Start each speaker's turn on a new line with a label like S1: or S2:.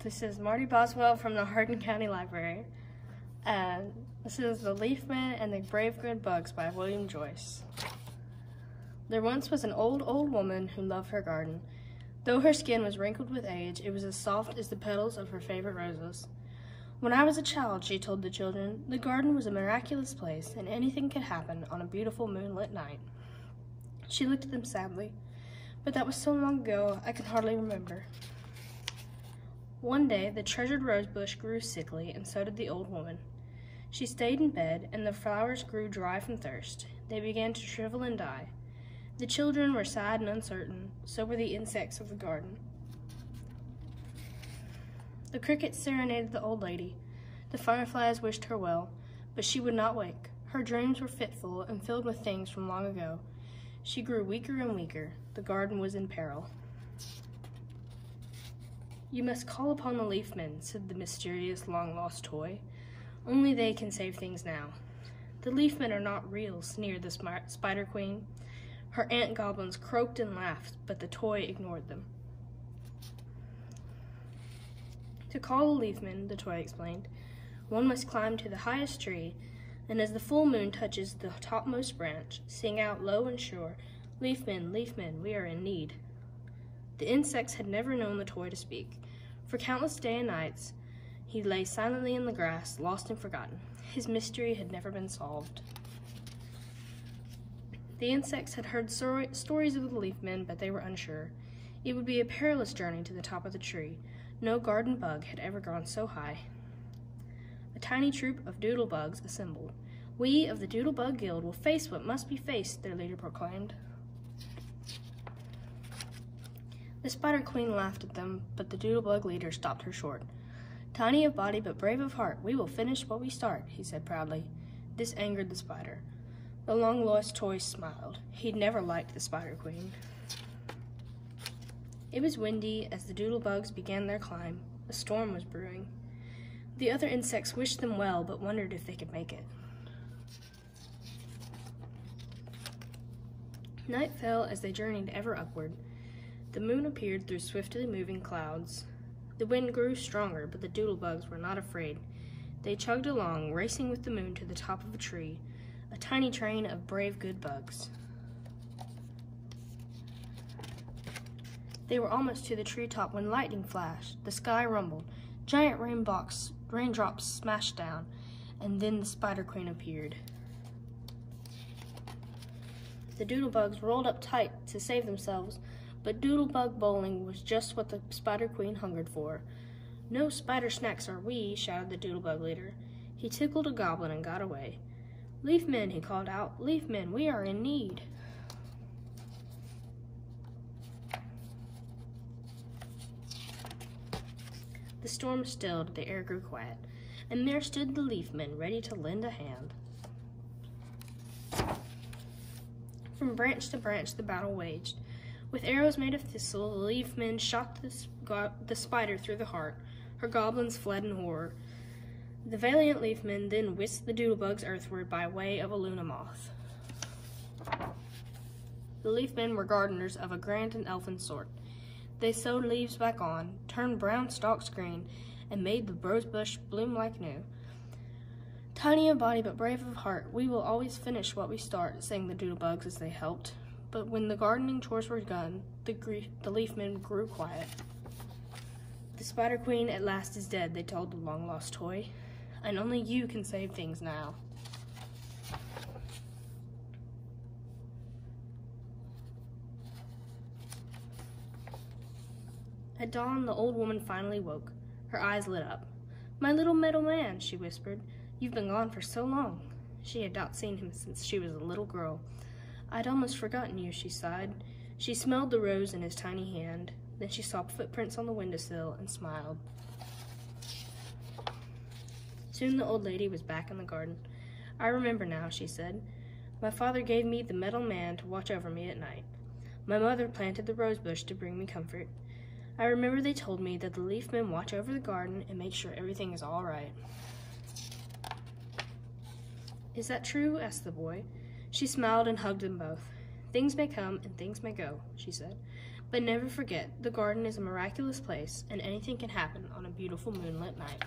S1: This is Marti Boswell from the Hardin County Library. And this is The Leaf Men and the Brave Good Bugs by William Joyce. There once was an old, old woman who loved her garden. Though her skin was wrinkled with age, it was as soft as the petals of her favorite roses. When I was a child, she told the children, the garden was a miraculous place and anything could happen on a beautiful moonlit night. She looked at them sadly, but that was so long ago I can hardly remember. One day, the treasured rosebush grew sickly, and so did the old woman. She stayed in bed, and the flowers grew dry from thirst. They began to shrivel and die. The children were sad and uncertain, so were the insects of the garden. The crickets serenaded the old lady. The fireflies wished her well, but she would not wake. Her dreams were fitful and filled with things from long ago. She grew weaker and weaker. The garden was in peril. You must call upon the Leafmen, said the mysterious long-lost toy. Only they can save things now. The Leafmen are not real, sneered the Spider Queen. Her ant goblins croaked and laughed, but the toy ignored them. To call the Leafmen, the toy explained, one must climb to the highest tree, and as the full moon touches the topmost branch, sing out low and sure, Leafmen, Leafmen, we are in need. The insects had never known the toy to speak. For countless days and nights, he lay silently in the grass, lost and forgotten. His mystery had never been solved. The insects had heard stories of the leaf men, but they were unsure. It would be a perilous journey to the top of the tree. No garden bug had ever gone so high. A tiny troop of doodlebugs assembled. We of the Doodlebug Guild will face what must be faced, their leader proclaimed. The Spider Queen laughed at them, but the Doodlebug leader stopped her short. Tiny of body but brave of heart, we will finish what we start, he said proudly. This angered the spider. The long lost toy smiled. He'd never liked the Spider Queen. It was windy as the Doodlebugs began their climb. A storm was brewing. The other insects wished them well, but wondered if they could make it. Night fell as they journeyed ever upward. The moon appeared through swiftly moving clouds. The wind grew stronger, but the doodlebugs were not afraid. They chugged along, racing with the moon to the top of a tree, a tiny train of brave good bugs. They were almost to the treetop when lightning flashed, the sky rumbled, giant rainbox, raindrops smashed down, and then the Spider Queen appeared. The doodlebugs rolled up tight to save themselves, but doodlebug bowling was just what the Spider Queen hungered for. No spider snacks are we, shouted the doodlebug leader. He tickled a goblin and got away. Leaf men, he called out. Leaf men, we are in need. The storm stilled, the air grew quiet, and there stood the leaf men ready to lend a hand. From branch to branch the battle waged. With arrows made of thistle, the leaf men shot the, the spider through the heart. Her goblins fled in horror. The valiant leaf men then whisked the doodlebugs earthward by way of a luna moth. The leaf men were gardeners of a grand and elfin sort. They sewed leaves back on, turned brown stalks green, and made the rosebush bloom like new. Tiny of body but brave of heart, we will always finish what we start, sang the doodlebugs as they helped. But when the gardening chores were done, the, the leafmen grew quiet. The Spider Queen at last is dead, they told the long-lost toy. And only you can save things now. At dawn, the old woman finally woke. Her eyes lit up. My little metal man, she whispered. You've been gone for so long. She had not seen him since she was a little girl. I'd almost forgotten you, she sighed. She smelled the rose in his tiny hand. Then she saw footprints on the windowsill and smiled. Soon the old lady was back in the garden. I remember now, she said. My father gave me the metal man to watch over me at night. My mother planted the rosebush to bring me comfort. I remember they told me that the leaf men watch over the garden and make sure everything is all right. Is that true? asked the boy. She smiled and hugged them both. Things may come and things may go, she said. But never forget, the garden is a miraculous place, and anything can happen on a beautiful moonlit night.